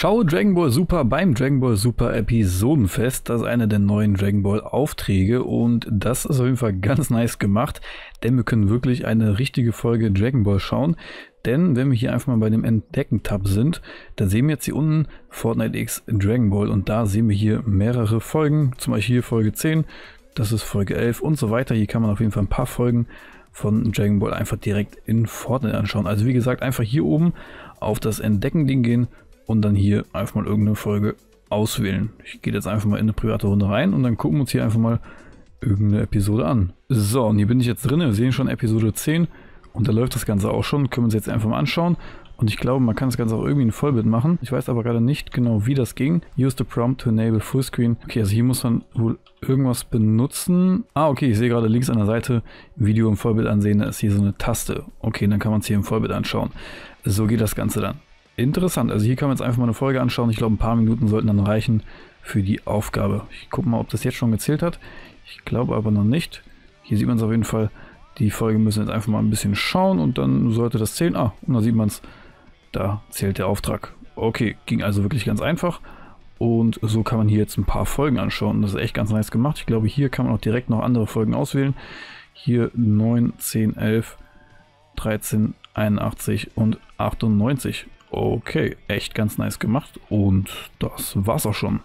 Schau Dragon Ball Super beim Dragon Ball Super Episodenfest. Das ist einer der neuen Dragon Ball Aufträge und das ist auf jeden Fall ganz nice gemacht, denn wir können wirklich eine richtige Folge Dragon Ball schauen. Denn wenn wir hier einfach mal bei dem Entdecken-Tab sind, dann sehen wir jetzt hier unten Fortnite X Dragon Ball und da sehen wir hier mehrere Folgen, zum Beispiel hier Folge 10, das ist Folge 11 und so weiter. Hier kann man auf jeden Fall ein paar Folgen von Dragon Ball einfach direkt in Fortnite anschauen. Also wie gesagt, einfach hier oben auf das Entdecken-Ding gehen und dann hier einfach mal irgendeine Folge auswählen. Ich gehe jetzt einfach mal in eine private Runde rein und dann gucken wir uns hier einfach mal irgendeine Episode an. So, und hier bin ich jetzt drin. Wir sehen schon Episode 10 und da läuft das Ganze auch schon. Können wir uns jetzt einfach mal anschauen. Und ich glaube, man kann das Ganze auch irgendwie in Vollbild machen. Ich weiß aber gerade nicht genau, wie das ging. Use the prompt to enable Fullscreen. Okay, also hier muss man wohl irgendwas benutzen. Ah, okay, ich sehe gerade links an der Seite Video im Vollbild ansehen. Da ist hier so eine Taste. Okay, dann kann man es hier im Vollbild anschauen. So geht das Ganze dann. Interessant. Also hier kann man jetzt einfach mal eine Folge anschauen. Ich glaube, ein paar Minuten sollten dann reichen für die Aufgabe. Ich gucke mal, ob das jetzt schon gezählt hat. Ich glaube aber noch nicht. Hier sieht man es auf jeden Fall. Die Folge müssen jetzt einfach mal ein bisschen schauen und dann sollte das zählen. Ah, und da sieht man es. Da zählt der Auftrag. Okay, ging also wirklich ganz einfach. Und so kann man hier jetzt ein paar Folgen anschauen. Das ist echt ganz nice gemacht. Ich glaube, hier kann man auch direkt noch andere Folgen auswählen. Hier 9, 10, 11, 13, 81 und 98. Okay, echt ganz nice gemacht und das war's auch schon.